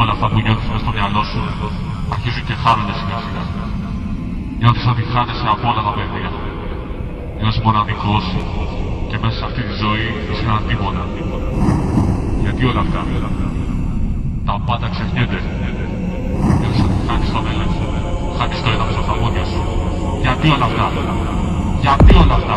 όλα αυτά που νιώθεις μες στο μυαλό σου αρχίζουν και χάνονται σιγά σιγά. Νιώθεις ότι χάνεσαι από όλα τα παιδιά. Νιώθεις μοναδικός και μέσα σε αυτή τη ζωή είσαι ένα τίποτα. Γιατί όλα αυτά. Τα πάντα ξεχνιούνται. Νιώθεις ότι χάνεις το μέλλον σου. Χάνεις το έδαφος από τα πόδια σου. Γιατί όλα αυτά. Γιατί όλα αυτά.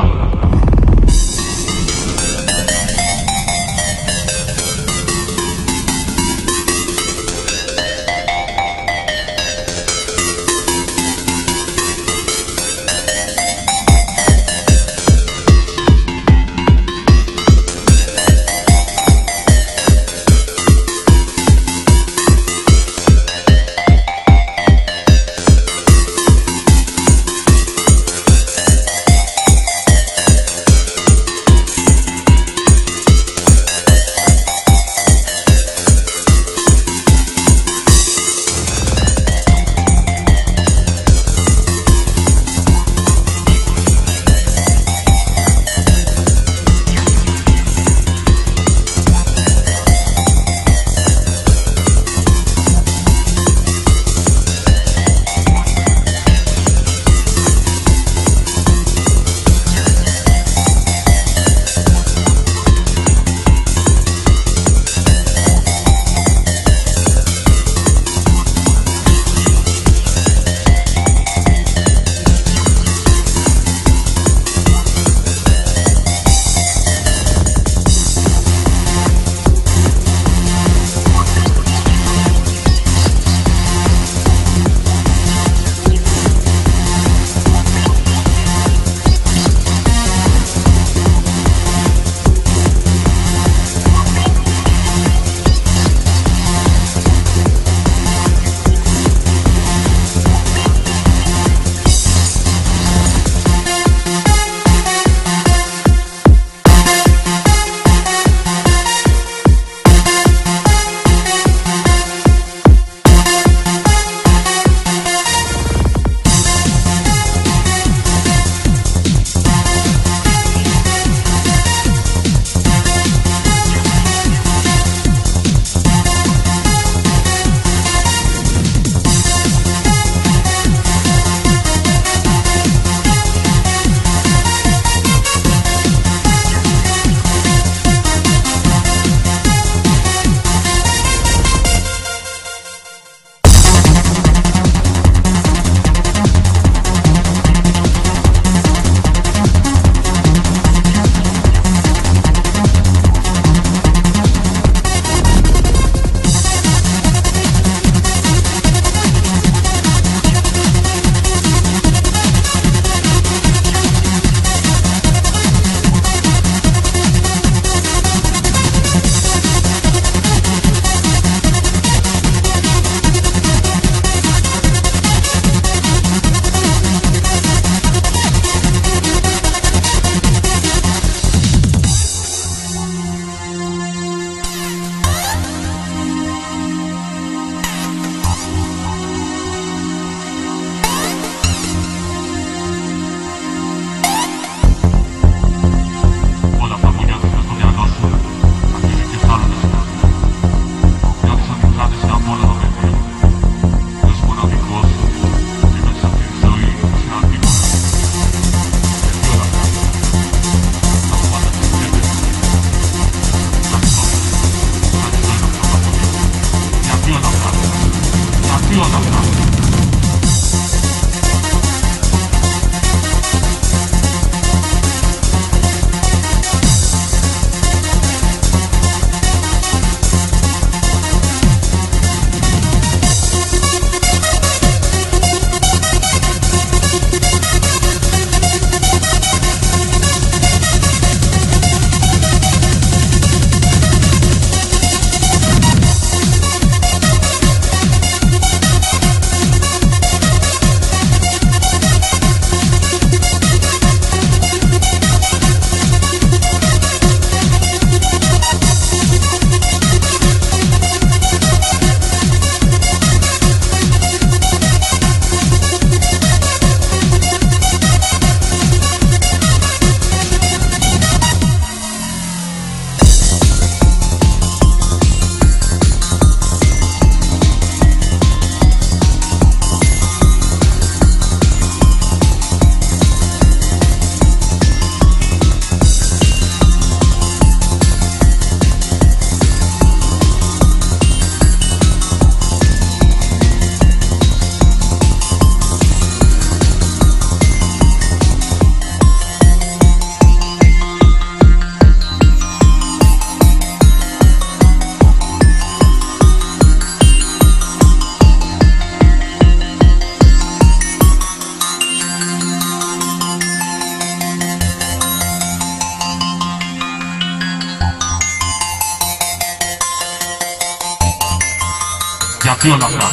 Γιατί όλα αυτά.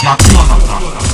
Γιατί